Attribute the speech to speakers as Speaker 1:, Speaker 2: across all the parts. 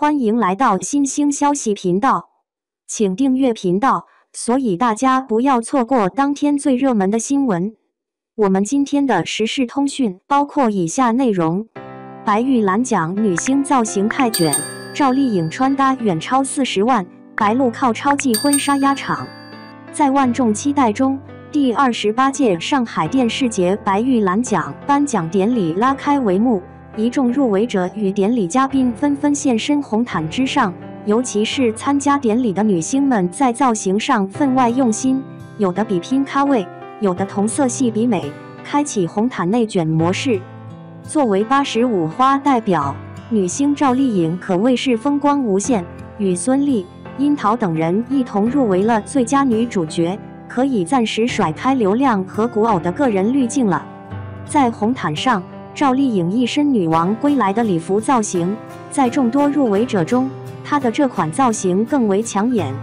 Speaker 1: 欢迎来到新兴消息频道，请订阅频道，所以大家不要错过当天最热门的新闻。我们今天的时事通讯包括以下内容：白玉兰奖女星造型太卷，赵丽颖穿搭远超四十万，白鹿靠超级婚纱压场。在万众期待中，第二十八届上海电视节白玉兰奖颁奖典礼拉开帷幕。一众入围者与典礼嘉宾纷纷现身红毯之上，尤其是参加典礼的女星们，在造型上分外用心，有的比拼咖位，有的同色系比美，开启红毯内卷模式。作为八十五花代表，女星赵丽颖可谓是风光无限，与孙俪、樱桃等人一同入围了最佳女主角，可以暂时甩开流量和古偶的个人滤镜了。在红毯上。赵丽颖一身女王归来的礼服造型，在众多入围者中，她的这款造型更为抢眼。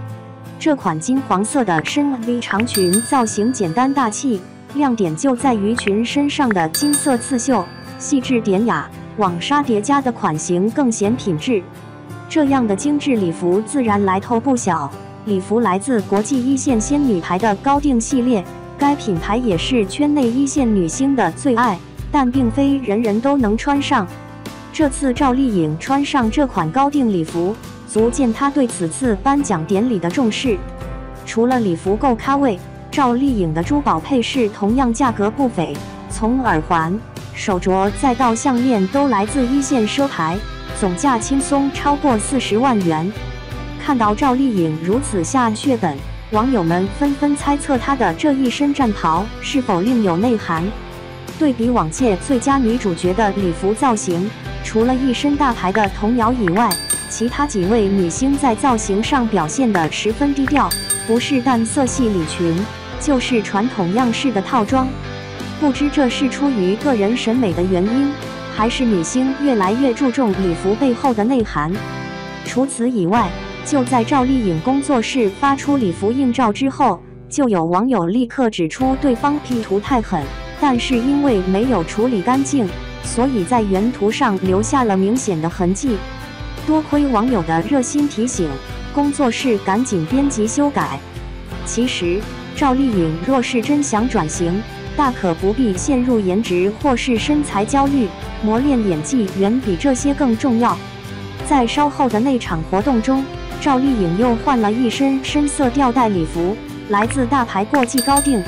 Speaker 1: 这款金黄色的深 V 长裙造型简单大气，亮点就在于裙身上的金色刺绣，细致典雅，网纱叠加的款型更显品质。这样的精致礼服自然来头不小，礼服来自国际一线仙女牌的高定系列，该品牌也是圈内一线女星的最爱。但并非人人都能穿上。这次赵丽颖穿上这款高定礼服，足见她对此次颁奖典礼的重视。除了礼服够咖位，赵丽颖的珠宝配饰同样价格不菲，从耳环、手镯再到项链，都来自一线奢牌，总价轻松超过四十万元。看到赵丽颖如此下血本，网友们纷纷猜测她的这一身战袍是否另有内涵。对比往届最佳女主角的礼服造型，除了一身大牌的童谣以外，其他几位女星在造型上表现得十分低调，不是淡色系礼裙，就是传统样式的套装。不知这是出于个人审美的原因，还是女星越来越注重礼服背后的内涵。除此以外，就在赵丽颖工作室发出礼服硬照之后，就有网友立刻指出对方 P 图太狠。但是因为没有处理干净，所以在原图上留下了明显的痕迹。多亏网友的热心提醒，工作室赶紧编辑修改。其实赵丽颖若是真想转型，大可不必陷入颜值或是身材焦虑，磨练演技远比这些更重要。在稍后的那场活动中，赵丽颖又换了一身深色吊带礼服，来自大牌过季高定。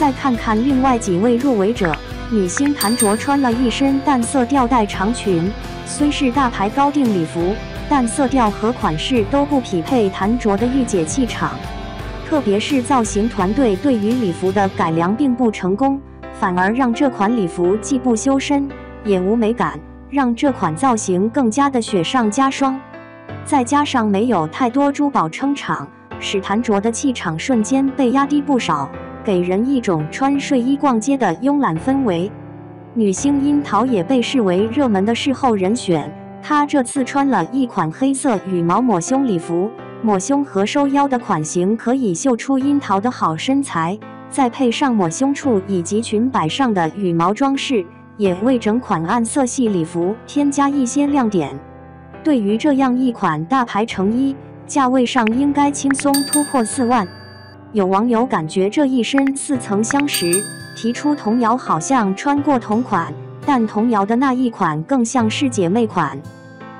Speaker 1: 再看看另外几位入围者，女星谭卓穿了一身淡色吊带长裙，虽是大牌高定礼服，但色调和款式都不匹配谭卓的御姐气场。特别是造型团队对于礼服的改良并不成功，反而让这款礼服既不修身也无美感，让这款造型更加的雪上加霜。再加上没有太多珠宝撑场，使谭卓的气场瞬间被压低不少。给人一种穿睡衣逛街的慵懒氛围。女星樱桃也被视为热门的事后人选。她这次穿了一款黑色羽毛抹胸礼服，抹胸和收腰的款型可以秀出樱桃的好身材，再配上抹胸处以及裙摆上的羽毛装饰，也为整款暗色系礼服添加一些亮点。对于这样一款大牌成衣，价位上应该轻松突破四万。有网友感觉这一身似曾相识，提出童谣好像穿过同款，但童谣的那一款更像是姐妹款。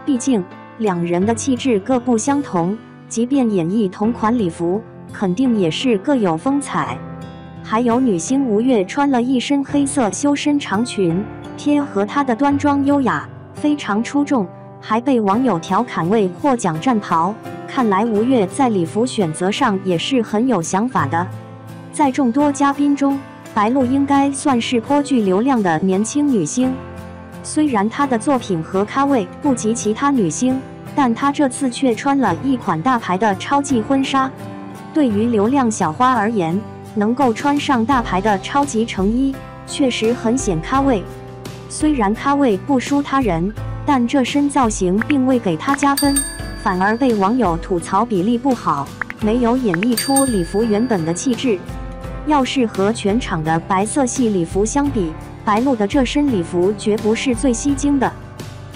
Speaker 1: 毕竟两人的气质各不相同，即便演绎同款礼服，肯定也是各有风采。还有女星吴越穿了一身黑色修身长裙，贴合她的端庄优雅，非常出众，还被网友调侃为获奖战袍。看来吴越在礼服选择上也是很有想法的。在众多嘉宾中，白鹿应该算是颇具流量的年轻女星。虽然她的作品和咖位不及其他女星，但她这次却穿了一款大牌的超级婚纱。对于流量小花而言，能够穿上大牌的超级成衣，确实很显咖位。虽然咖位不输他人，但这身造型并未给她加分。反而被网友吐槽比例不好，没有演绎出礼服原本的气质。要是和全场的白色系礼服相比，白鹿的这身礼服绝不是最吸睛的。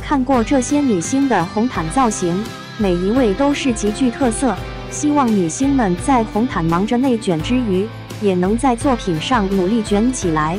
Speaker 1: 看过这些女星的红毯造型，每一位都是极具特色。希望女星们在红毯忙着内卷之余，也能在作品上努力卷起来。